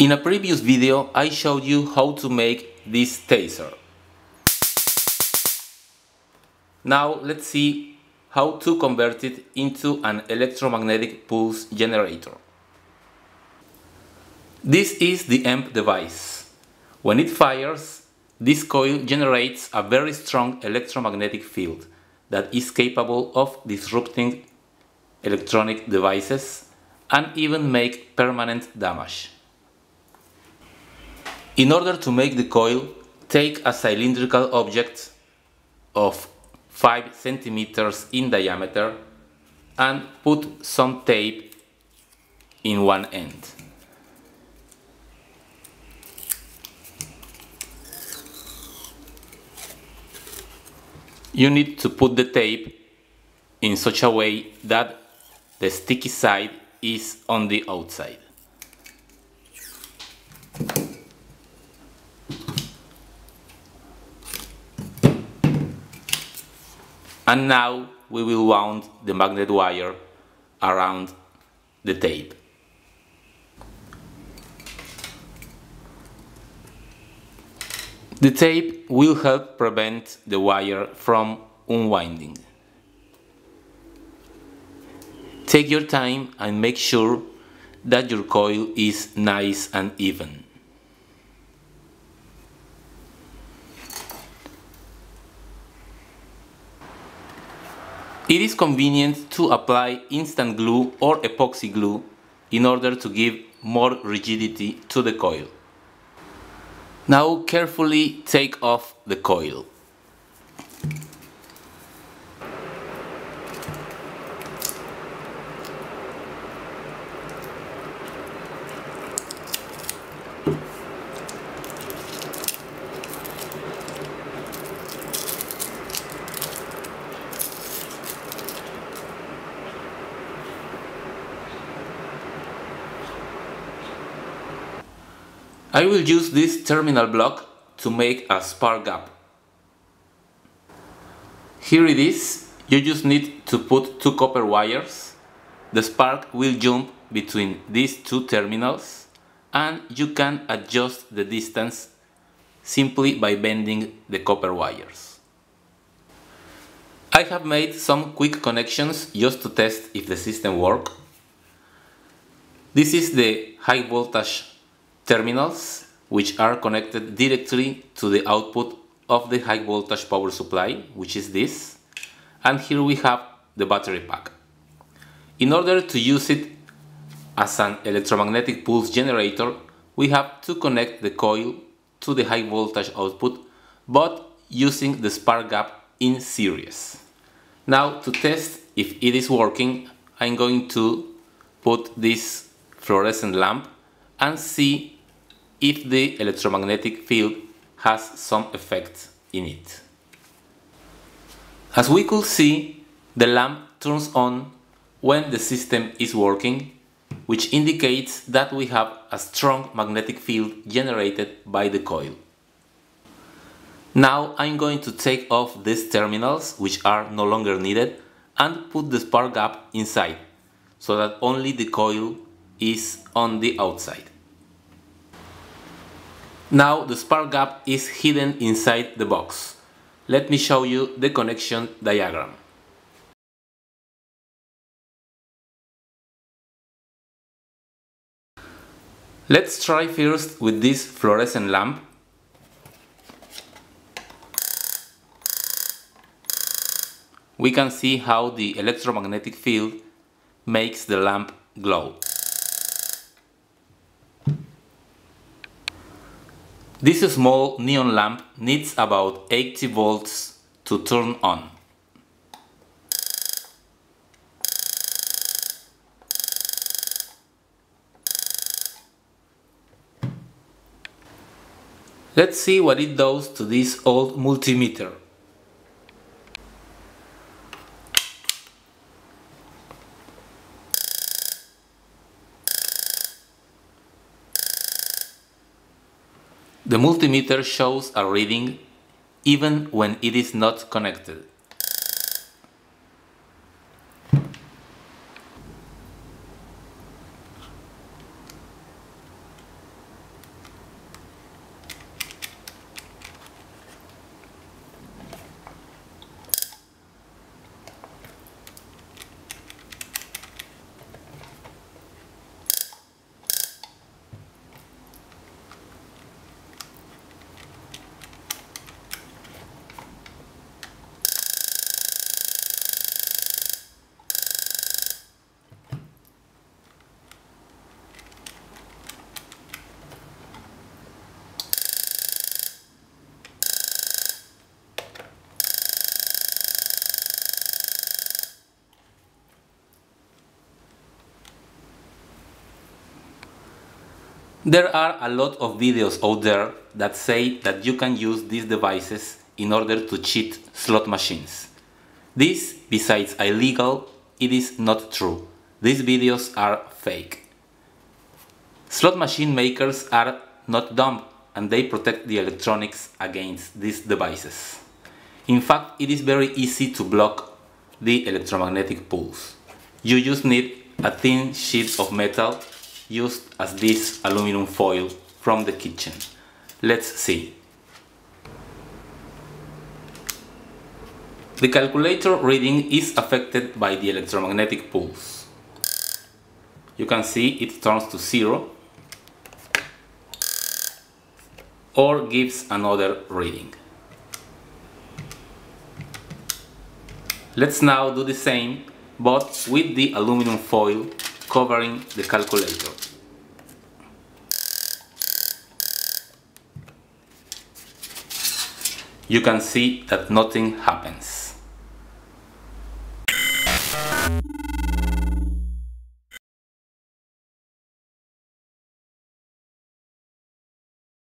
In a previous video I showed you how to make this taser. Now let's see how to convert it into an electromagnetic pulse generator. This is the EMP device. When it fires, this coil generates a very strong electromagnetic field that is capable of disrupting electronic devices and even make permanent damage. In order to make the coil, take a cylindrical object of 5 centimeters in diameter and put some tape in one end. You need to put the tape in such a way that the sticky side is on the outside. And now we will wound the magnet wire around the tape. The tape will help prevent the wire from unwinding. Take your time and make sure that your coil is nice and even. It is convenient to apply instant glue or epoxy glue in order to give more rigidity to the coil. Now carefully take off the coil. I will use this terminal block to make a spark gap. Here it is, you just need to put two copper wires. The spark will jump between these two terminals and you can adjust the distance simply by bending the copper wires. I have made some quick connections just to test if the system works. This is the high voltage terminals which are connected directly to the output of the high voltage power supply which is this and here we have the battery pack. In order to use it as an electromagnetic pulse generator we have to connect the coil to the high voltage output but using the spark gap in series. Now to test if it is working I'm going to put this fluorescent lamp and see if the electromagnetic field has some effect in it. As we could see, the lamp turns on when the system is working, which indicates that we have a strong magnetic field generated by the coil. Now I'm going to take off these terminals, which are no longer needed, and put the spark gap inside, so that only the coil is on the outside. Now the spark gap is hidden inside the box. Let me show you the connection diagram. Let's try first with this fluorescent lamp. We can see how the electromagnetic field makes the lamp glow. This small neon lamp needs about 80 volts to turn on. Let's see what it does to this old multimeter. The multimeter shows a reading even when it is not connected. There are a lot of videos out there that say that you can use these devices in order to cheat slot machines. This, besides illegal, it is not true. These videos are fake. Slot machine makers are not dumb and they protect the electronics against these devices. In fact, it is very easy to block the electromagnetic pulse. You just need a thin sheet of metal used as this aluminum foil from the kitchen. Let's see. The calculator reading is affected by the electromagnetic pulse. You can see it turns to zero or gives another reading. Let's now do the same but with the aluminum foil covering the calculator. You can see that nothing happens.